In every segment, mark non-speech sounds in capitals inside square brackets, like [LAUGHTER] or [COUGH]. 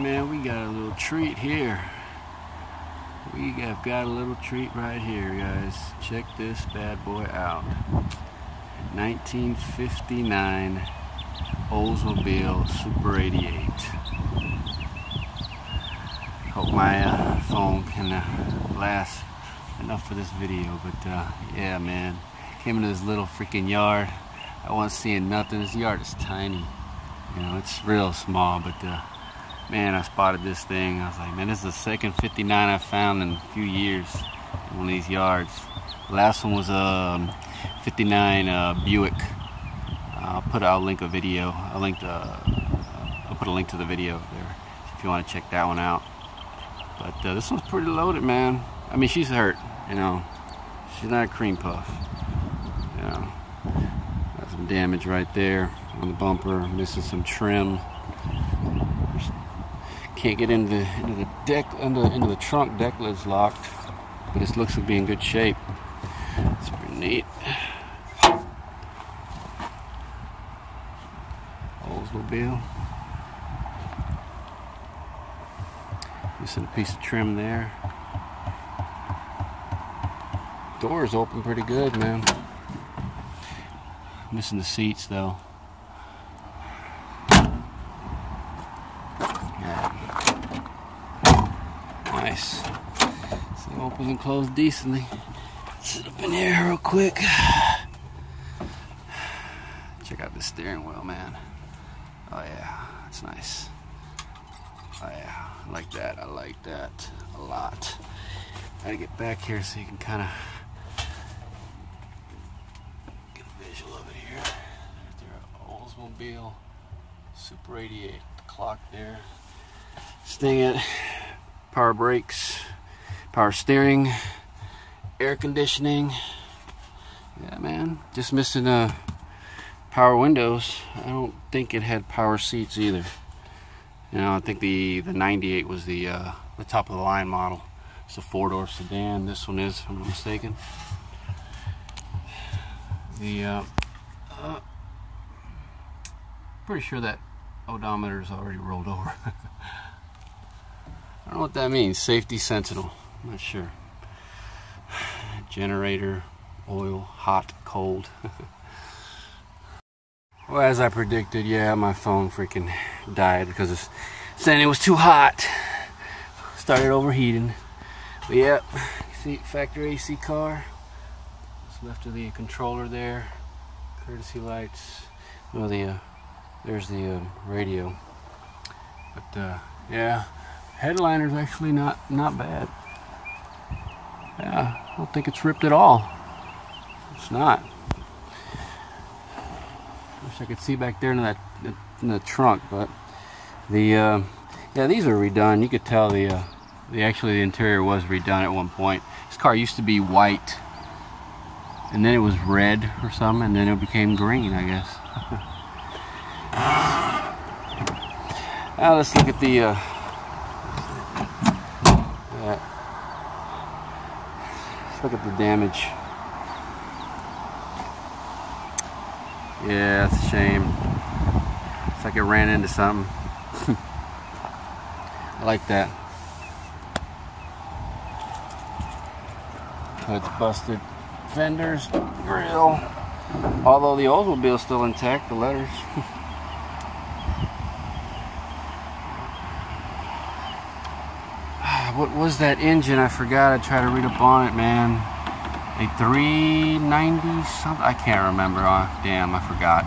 man, we got a little treat here. We have got a little treat right here, guys. Check this bad boy out. 1959 Oldsmobile Super 88. Hope my uh, phone can uh, last enough for this video, but uh, yeah, man. Came into this little freaking yard. I wasn't seeing nothing. This yard is tiny. You know, it's real small, but uh, man, I spotted this thing. I was like, man, this is the second 59 I've found in a few years in one of these yards. The last one was a um, 59 uh, Buick. I'll put, I'll link a video. I'll link the, I'll put a link to the video there if you want to check that one out. But uh, this one's pretty loaded, man. I mean, she's hurt, you know. She's not a cream puff. You know, got some damage right there on the bumper, missing some trim. Can't get into the, into the deck, into, into the trunk. Deck lid's locked, but this looks to be in good shape. It's pretty neat. Oldsmobile. Missing a piece of trim there. Doors open pretty good, man. Missing the seats though. Nice. So it opens and closes decently. Sit up in here real quick. Check out the steering wheel, man. Oh yeah, it's nice. Oh yeah, I like that. I like that a lot. Gotta get back here so you can kind of get a visual of it here. Right there, Oldsmobile Super 88. The clock there. Sting it. Power brakes, power steering, air conditioning. Yeah, man. Just missing uh, power windows. I don't think it had power seats either. You know, I think the the 98 was the uh, the top of the line model. It's a four door sedan. This one is, if I'm not mistaken. The uh, uh, pretty sure that odometer is already rolled over. [LAUGHS] I don't know what that means. Safety sentinel. I'm not sure. Generator, oil, hot, cold. [LAUGHS] well, as I predicted, yeah, my phone freaking died because it's saying it was too hot. Started overheating. But yep, see, factory AC car. What's left of the controller there. Courtesy lights. Well, the uh, there's the uh, radio. But uh, yeah headliner's actually not not bad. Yeah, I don't think it's ripped at all. It's not. Wish I could see back there in that in the trunk, but the uh, yeah these are redone. You could tell the uh, the actually the interior was redone at one point. This car used to be white, and then it was red or something, and then it became green, I guess. [LAUGHS] now let's look at the. Uh, Look at the damage. Yeah, it's a shame. It's like it ran into something. [LAUGHS] I like that. Hood's busted. Fenders, grill. Although the Oldsmobile's still intact, the letters. [LAUGHS] what was that engine? I forgot. I tried to read up on it, man. A 390 something? I can't remember. Oh, damn, I forgot.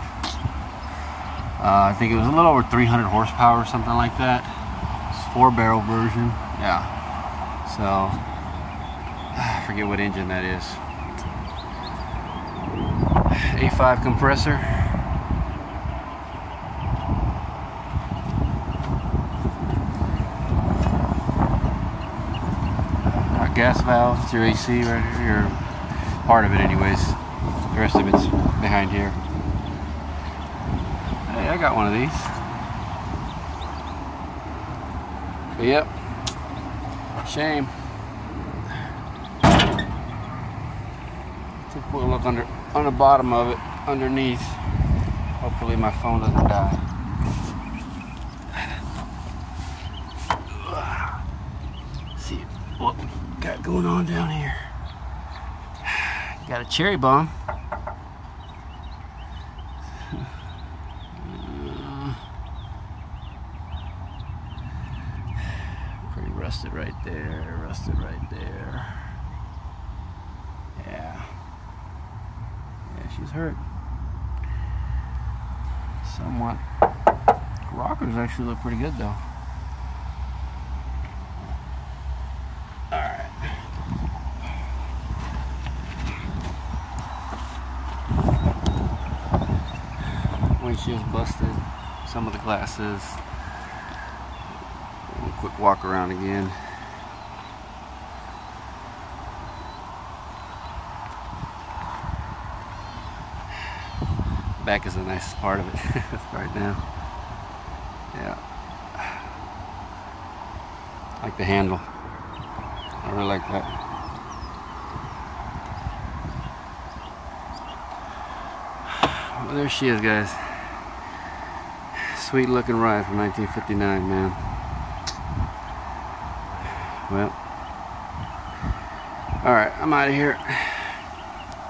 Uh, I think it was a little over 300 horsepower or something like that. Four barrel version. Yeah. So, [SIGHS] I forget what engine that is. A5 compressor. Gas valve, it's your AC right here, or part of it anyways. The rest of it's behind here. Hey, I got one of these. But yep, shame. Take a look under on the bottom of it, underneath. Hopefully my phone doesn't die. [SIGHS] See, what going on down here. [SIGHS] Got a cherry bomb. [SIGHS] Pretty rusted right there, rusted right there. Yeah. Yeah, she's hurt. Somewhat. Rockers actually look pretty good though. Windshield's busted. Some of the glasses. quick walk around again. Back is the nicest part of it [LAUGHS] right now. Yeah. like the handle. I really like that. There she is, guys. Sweet looking ride from 1959, man. Well. Alright, I'm out of here.